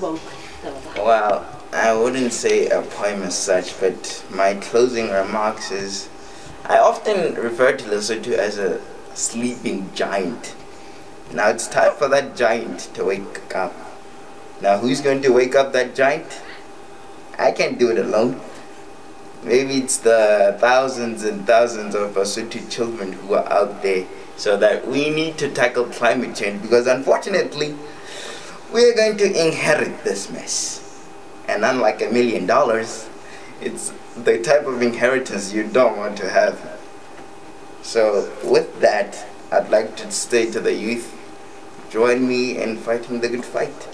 Well, I wouldn't say a poem as such, but my closing remarks is I often refer to Lesotho as a sleeping giant. Now it's time for that giant to wake up. Now who's going to wake up that giant? I can't do it alone. Maybe it's the thousands and thousands of Basotho children who are out there so that we need to tackle climate change because unfortunately we're going to inherit this mess. And unlike a million dollars, it's the type of inheritance you don't want to have. So with that, I'd like to say to the youth, join me in fighting the good fight.